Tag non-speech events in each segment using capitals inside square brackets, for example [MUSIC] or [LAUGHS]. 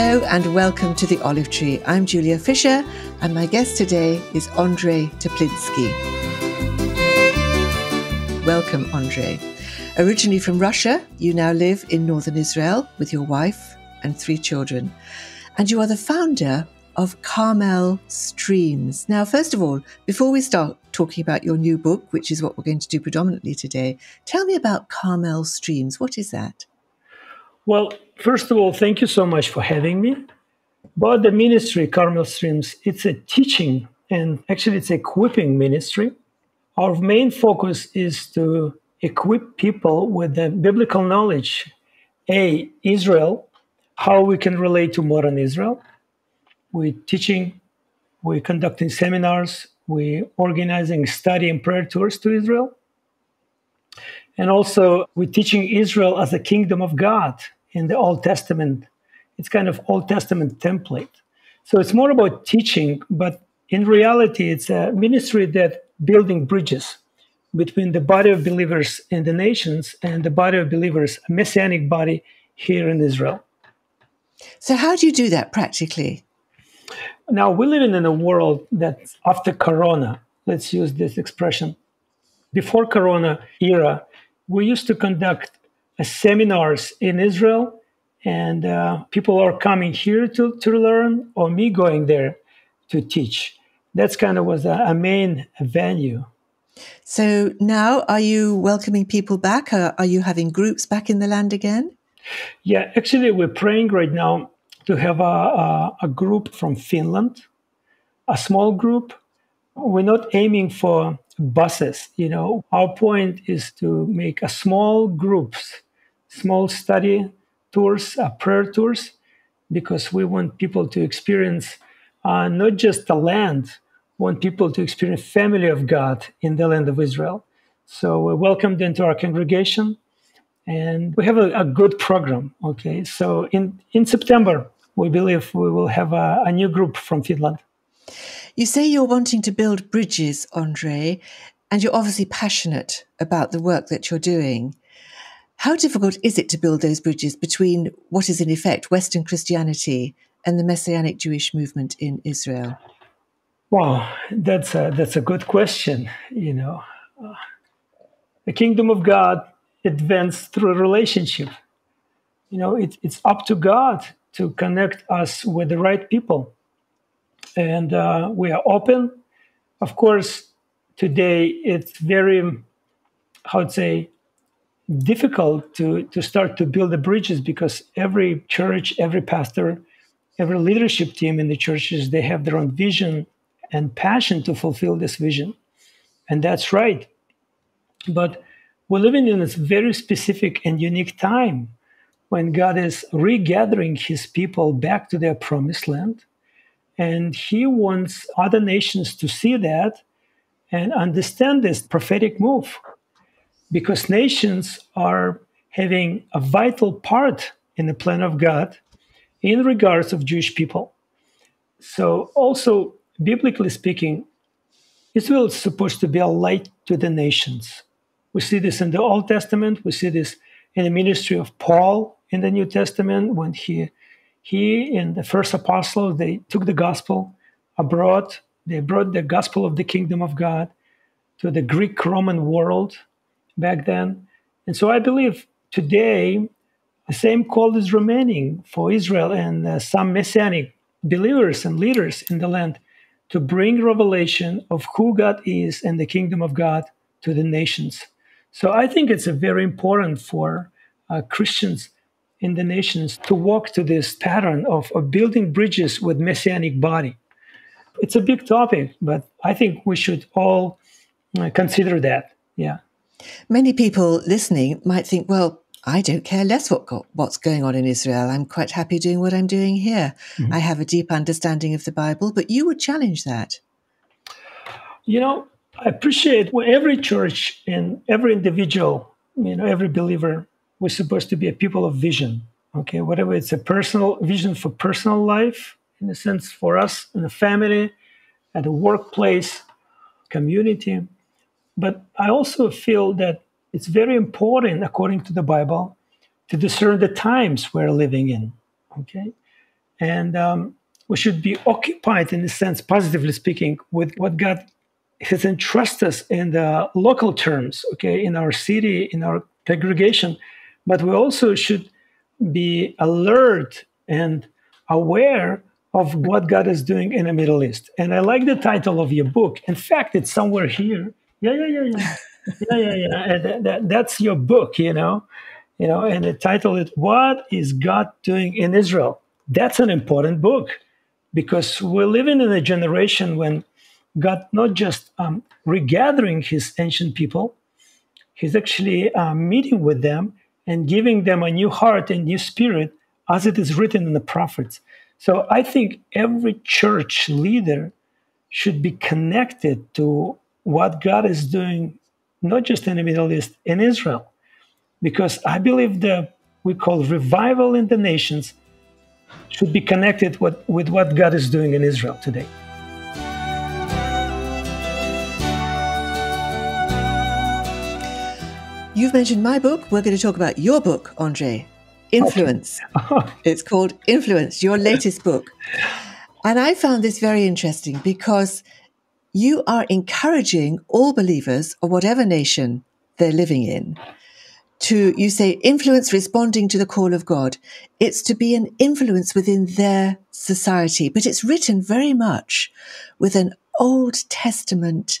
Hello and welcome to the Olive Tree. I'm Julia Fisher, and my guest today is Andrey Teplinsky. Welcome, Andrey. Originally from Russia, you now live in northern Israel with your wife and three children, and you are the founder of Carmel Streams. Now, first of all, before we start talking about your new book, which is what we're going to do predominantly today, tell me about Carmel Streams. What is that? Well, first of all, thank you so much for having me. About the ministry, Carmel Streams, it's a teaching and actually it's equipping ministry. Our main focus is to equip people with the biblical knowledge. A, Israel, how we can relate to modern Israel. We're teaching, we're conducting seminars, we're organizing study and prayer tours to Israel. And also, we're teaching Israel as a kingdom of God in the Old Testament. It's kind of Old Testament template. So it's more about teaching, but in reality, it's a ministry that building bridges between the body of believers in the nations and the body of believers, a messianic body here in Israel. So, how do you do that practically? Now, we're living in a world that's after Corona, let's use this expression. Before Corona era, we used to conduct seminars in Israel, and uh, people are coming here to, to learn, or me going there to teach. That's kind of was a, a main venue. So now, are you welcoming people back? Are, are you having groups back in the land again? Yeah, actually, we're praying right now to have a, a, a group from Finland, a small group. We're not aiming for buses. You know, our point is to make a small groups small study tours, uh, prayer tours, because we want people to experience uh, not just the land, want people to experience family of God in the land of Israel. So we're welcomed into our congregation, and we have a, a good program. Okay, so in in September, we believe we will have a, a new group from Finland. You say you're wanting to build bridges, Andre, and you're obviously passionate about the work that you're doing. How difficult is it to build those bridges between what is in effect Western Christianity and the Messianic Jewish movement in Israel? Well, that's a, that's a good question. You know, the kingdom of God advances through relationship. You know, it, it's up to God to connect us with the right people, and uh, we are open. Of course, today it's very, how to say, difficult to, to start to build the bridges because every church, every pastor, every leadership team in the churches, they have their own vision and passion to fulfill this vision. And that's right. But we're living in this very specific and unique time when God is regathering his people back to their promised land. And he wants other nations to see that and understand this prophetic move because nations are having a vital part in the plan of God in regards of Jewish people. So also biblically speaking, Israel is supposed to be a light to the nations. We see this in the Old Testament, we see this in the ministry of Paul in the New Testament when he he and the first apostles they took the gospel abroad, they brought the gospel of the kingdom of God to the Greek Roman world back then. And so I believe today the same call is remaining for Israel and uh, some messianic believers and leaders in the land to bring revelation of who God is and the kingdom of God to the nations. So I think it's a very important for uh, Christians in the nations to walk to this pattern of, of building bridges with messianic body. It's a big topic, but I think we should all uh, consider that. Yeah. Many people listening might think, well, I don't care less what what's going on in Israel. I'm quite happy doing what I'm doing here. Mm-hmm. I have a deep understanding of the Bible, but you would challenge that. You know, I appreciate every church and every individual, you know, every believer, we're supposed to be a people of vision. Okay, whatever it's a personal vision for personal life, in a sense, for us in the family, at the workplace, community but I also feel that it's very important, according to the Bible, to discern the times we're living in. Okay? and um, we should be occupied, in a sense, positively speaking, with what God has entrusted us in the local terms, okay, in our city, in our congregation. But we also should be alert and aware of what God is doing in the Middle East. And I like the title of your book. In fact, it's somewhere here. Yeah, yeah, yeah, yeah. yeah, yeah, yeah. And that, that, that's your book, you know. You know, and the title is What is God Doing in Israel? That's an important book because we're living in a generation when God not just um, regathering his ancient people, he's actually uh, meeting with them and giving them a new heart and new spirit, as it is written in the prophets. So I think every church leader should be connected to what God is doing, not just in the Middle East, in Israel. Because I believe the we call revival in the nations should be connected with, with what God is doing in Israel today. You've mentioned my book. We're going to talk about your book, Andre. Influence. Okay. [LAUGHS] it's called Influence, your latest book. And I found this very interesting because you are encouraging all believers of whatever nation they're living in to, you say, influence responding to the call of God. It's to be an influence within their society, but it's written very much with an Old Testament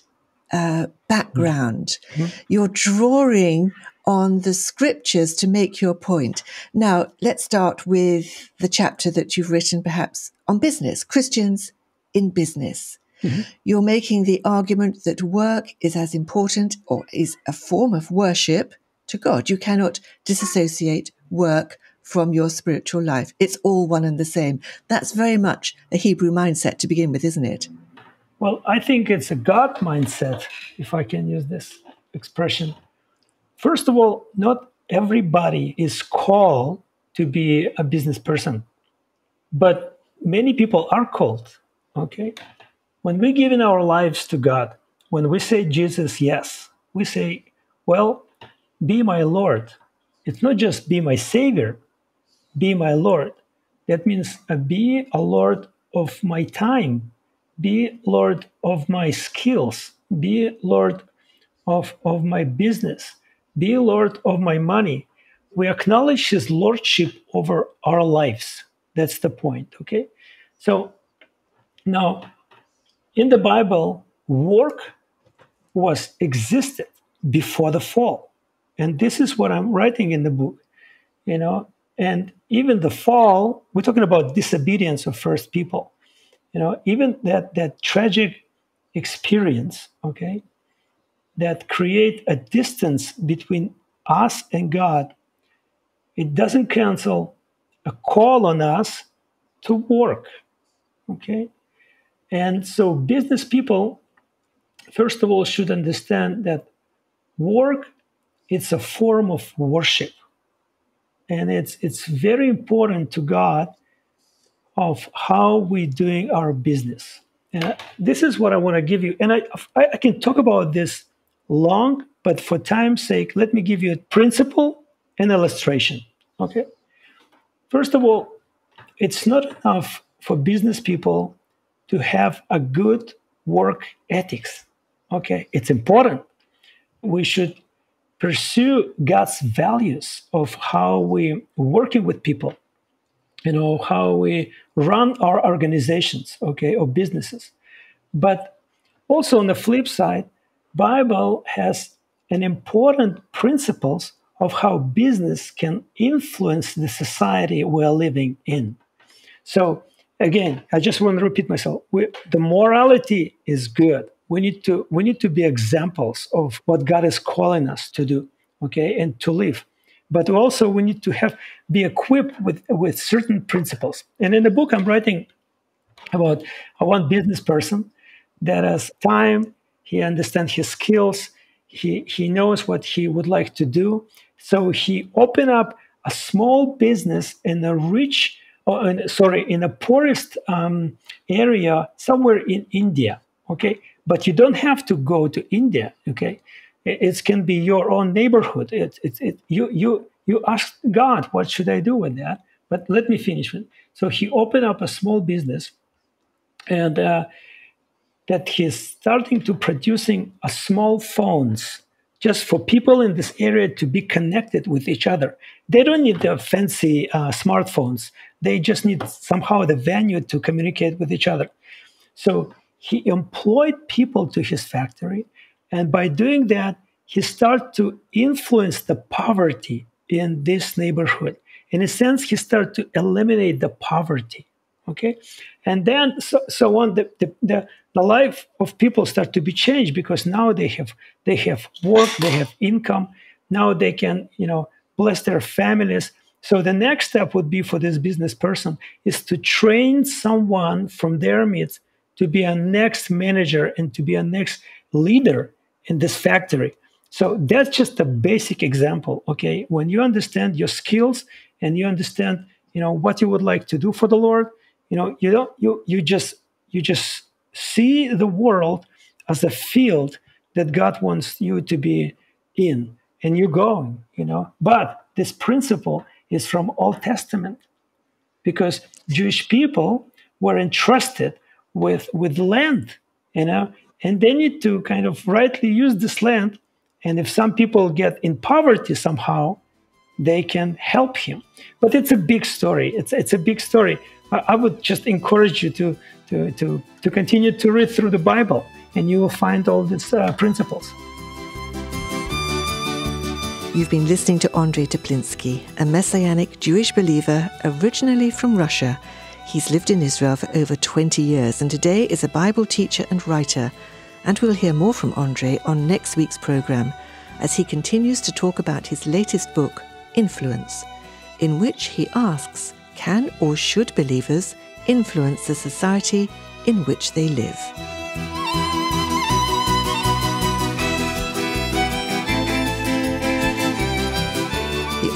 uh, background. Mm-hmm. You're drawing on the scriptures to make your point. Now, let's start with the chapter that you've written perhaps on business, Christians in business. Mm-hmm. You're making the argument that work is as important or is a form of worship to God. You cannot disassociate work from your spiritual life. It's all one and the same. That's very much a Hebrew mindset to begin with, isn't it? Well, I think it's a God mindset, if I can use this expression. First of all, not everybody is called to be a business person, but many people are called. Okay? When we give in our lives to God, when we say Jesus, yes, we say, well, be my Lord. It's not just be my Savior, be my Lord. That means uh, be a Lord of my time, be Lord of my skills, be Lord of, of my business, be Lord of my money. We acknowledge His Lordship over our lives. That's the point, okay? So now, in the Bible, work was existed before the fall. And this is what I'm writing in the book, you know, and even the fall, we're talking about disobedience of first people. You know, even that that tragic experience, okay, that create a distance between us and God, it doesn't cancel a call on us to work. Okay? And so business people, first of all, should understand that work it's a form of worship. And it's it's very important to God of how we're doing our business. And this is what I want to give you. And I, I can talk about this long, but for time's sake, let me give you a principle and illustration. Okay. First of all, it's not enough for business people to have a good work ethics. Okay. It's important. We should pursue God's values of how we working with people, you know, how we run our organizations, okay, or businesses. But also on the flip side, Bible has an important principles of how business can influence the society we're living in. So again, I just want to repeat myself. We, the morality is good. We need to we need to be examples of what God is calling us to do, okay, and to live. But also we need to have be equipped with with certain principles. And in the book I'm writing about a one business person that has time he understands his skills. He, he knows what he would like to do. So he opened up a small business in a rich, oh, in, sorry, in a poorest um, area somewhere in India. Okay, but you don't have to go to India. Okay, it, it can be your own neighborhood. It, it, it, you you you ask God, what should I do with that? But let me finish. So he opened up a small business, and uh, that he's starting to producing a small phones just for people in this area to be connected with each other. They don't need the fancy uh, smartphones. They just need somehow the venue to communicate with each other. So he employed people to his factory, and by doing that, he started to influence the poverty in this neighborhood. In a sense, he started to eliminate the poverty. Okay, and then so, so on. The, the, the the life of people start to be changed because now they have they have work, they have income. Now they can you know bless their families. So the next step would be for this business person is to train someone from their midst to be a next manager and to be a next leader in this factory. So that's just a basic example. Okay, when you understand your skills and you understand you know what you would like to do for the Lord, you know you don't you you just you just see the world as a field that God wants you to be in, and you're going, you know. But this principle is from Old Testament, because Jewish people were entrusted with with land, you know, and they need to kind of rightly use this land. And if some people get in poverty somehow, they can help him. But it's a big story. It's it's a big story. I, I would just encourage you to to, to, to continue to read through the Bible, and you will find all these uh, principles. You've been listening to Andrey Teplinsky, a Messianic Jewish believer originally from Russia. He's lived in Israel for over 20 years and today is a Bible teacher and writer. And we'll hear more from Andrey on next week's program as he continues to talk about his latest book, Influence, in which he asks can or should believers influence the society in which they live.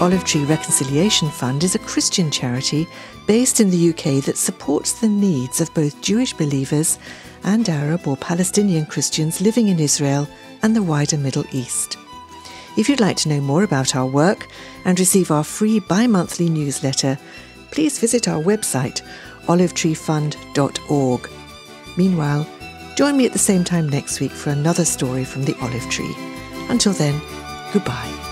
Olive Tree Reconciliation Fund is a Christian charity based in the UK that supports the needs of both Jewish believers and Arab or Palestinian Christians living in Israel and the wider Middle East. If you'd like to know more about our work and receive our free bi monthly newsletter, please visit our website olivetreefund.org. Meanwhile, join me at the same time next week for another story from the olive tree. Until then, goodbye.